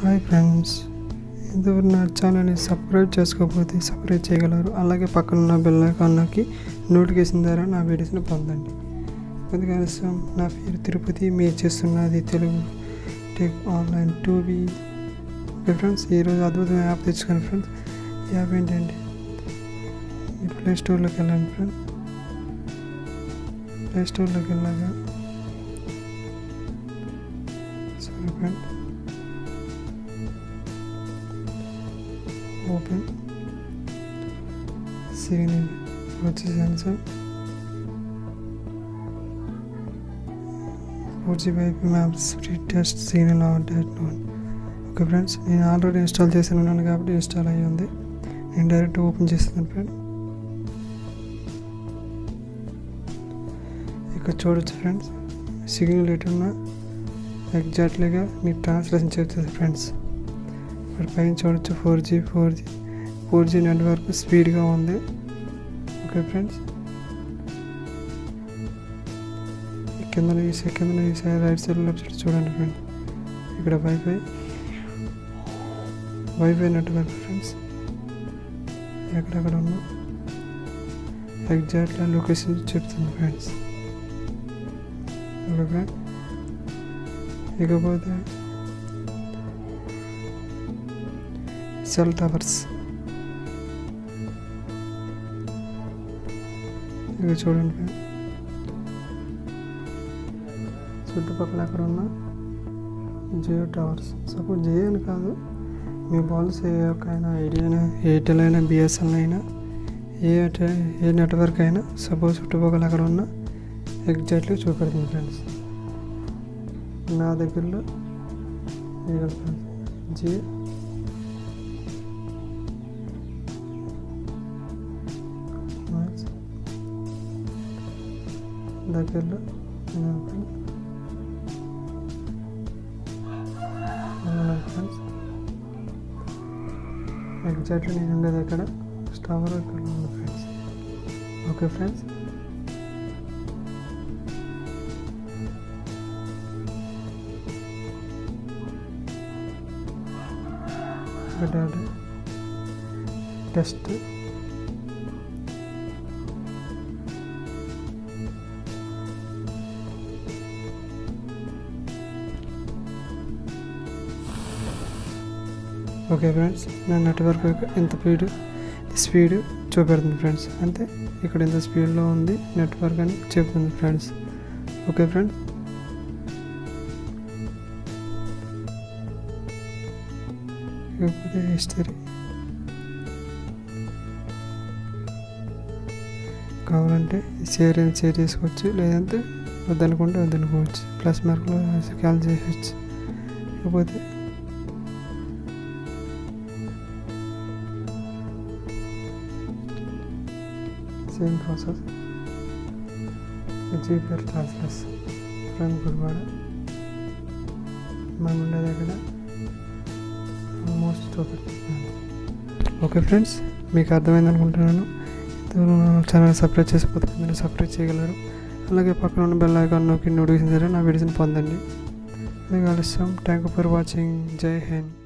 Hi friends ఇంతవరకు నా ఛానల్ని సబ్స్క్రైబ్ చేసుకోకపోతే సబ్స్క్రైబ్ చేయగలరు. అలాగే పక్కన ఉన్న బెల్ ఐకాన్కి నోటిఫికేషన్ ద్వారా నా వీడియోస్ని పొందండి. కొద్దిగా ఆలస్యం నా పేరు తిరుపతి. మీరు చేస్తున్నది తెలుగు టెక్ ఆన్లైన్ టూబీ ఓకే ఫ్రెండ్స్ ఈరోజు అద్భుతమైన యాప్ తెచ్చుకోండి ఫ్రెండ్స్ ఈ యాప్ ఏంటంటే ప్లే స్టోర్లోకి వెళ్ళండి ఫ్రెండ్స్ ప్లే స్టోర్లోకి వెళ్ళాక సరే ఫ్రెండ్ ఓపెన్ సిగ్నల్ వచ్చేసాను sir four G YP maps free test signal dot okay friends నేను ఆల్రెడీ ఇన్స్టాల్ చేసి ఉన్నాను కాబట్టి ఇన్స్టాల్ అయ్యి ఉంది. నేను డైరెక్ట్ ఓపెన్ చేస్తాను ఫ్రెండ్. ఇక్కడ చూడొచ్చు ఫ్రెండ్స్. సిగ్నల్ ఎటున్నా ఎగ్జాక్ట్లీగా మీకు ట్రాన్స్లేషన్ చేస్తుంది ఫ్రెండ్స్. ఇక్కడ పైన చూడొచ్చు four G four G. Four G network స్పీడ్గా ఉంది. ఓకే ఫ్రెండ్స్ కింద ఈ కింద ఈ side right side left side చూడండి ఫ్రెండ్స్ ఇక్కడ వైఫై వైఫై నెట్వర్క్ ఫ్రెండ్స్ ఎక్కడెక్కడ ఉన్నా ఎగ్జాక్ట్గా లొకేషన్ చెప్తుంది ఫ్రెండ్స్ ఓకే ఫ్రెండ్ ఇకపోతే సెల్ టవర్స్ ఇవి చూడండి. చుట్టుపక్కల ఎక్కడ ఉన్న జియో టవర్స్. సపోజ్ జియో అని కాదు మీ బాల్స్ ఏ యొక్క అయినా ఐడియా అయినా ఎయిర్టెల్ అయినా బిఎస్ఎన్ అయినా ఏ ఏ నెట్వర్క్ అయినా సపోజ్ చుట్టుపక్కల ఎక్కడ ఉన్న ఎగ్జాక్ట్లీ చూపెడుతుంది ఫ్రెండ్స్. నా దగ్గరలో జియో దగ్గరలో ఫ్రెండ్స్ ఎగ్జాక్ట్లీ నేను ఉండేది అక్కడ స్టవర్ ఇక్కడ ఉంది friends okay friends data test okay friends నా నెట్వర్క్ ఎంత స్పీడ్ స్పీడ్ చూపెడుతుంది ఫ్రెండ్స్ అంటే ఇక్కడ ఎంత స్పీడ్లో ఉంది నెట్వర్క్ అని చెప్తుంది ఫ్రెండ్స్ ఓకే ఫ్రెండ్స్ ఇకపోతే హిస్టరీ కావాలంటే షేర్ అయినా షేర్ చేసుకోవచ్చు లేదంటే వద్దనుకుంటే వద్దనుకోవచ్చు. ప్లస్ మార్కులు క్యాల్ చేసేయచ్చు ఇకపోతే Same ప్రాసెస్ జీపీఆర్ ట్రాన్స్లెస్ ఫ్రంట్ గుడివాడ మనం ఉండే దగ్గర మోస్ట్ ఓకే ఫ్రెండ్స్ మీకు అర్థమైంది అనుకుంటున్నాను ఛానల్ సబ్స్క్రైబ్ చేసిపోతే మీరు సబ్స్క్రైబ్ చేయగలరు అలాగే పక్కన ఉన్న బెల్ ఐకాన్ నొక్కి నోటిఫికేషన్ ద్వారా నా వీడియోస్ని పొందండి మీకు కలుస్తాం థ్యాంక్ యూ ఫర్ వాచింగ్ జై హింద్